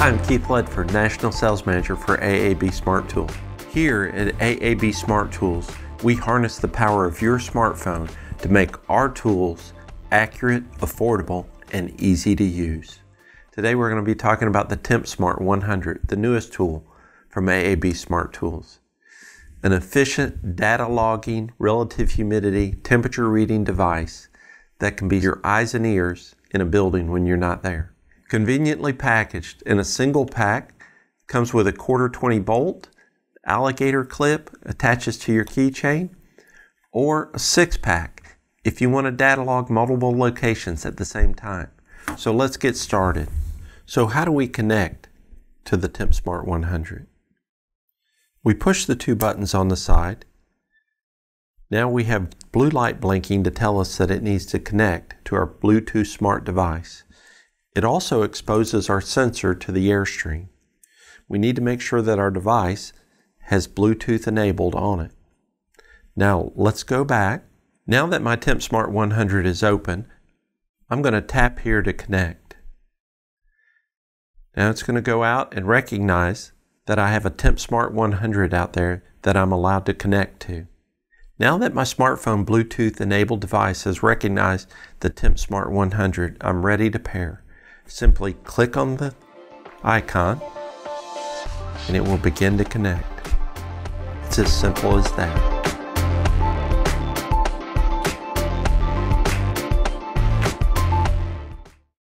I'm Keith Ledford, National Sales Manager for AAB Smart Tool. Here at AAB Smart Tools, we harness the power of your smartphone to make our tools accurate, affordable, and easy to use. Today we're going to be talking about the TempSmart 100, the newest tool from AAB Smart Tools. An efficient data logging, relative humidity, temperature reading device that can be your eyes and ears in a building when you're not there. Conveniently packaged in a single pack, comes with a quarter 20 bolt, alligator clip attaches to your keychain, or a six pack if you want to data log multiple locations at the same time. So let's get started. So how do we connect to the TempSmart 100? We push the two buttons on the side. Now we have blue light blinking to tell us that it needs to connect to our Bluetooth smart device. It also exposes our sensor to the Airstream. We need to make sure that our device has Bluetooth enabled on it. Now let's go back. Now that my TempSmart 100 is open, I'm going to tap here to connect. Now it's going to go out and recognize that I have a TempSmart 100 out there that I'm allowed to connect to. Now that my smartphone Bluetooth enabled device has recognized the TempSmart 100, I'm ready to pair. Simply click on the icon and it will begin to connect. It's as simple as that.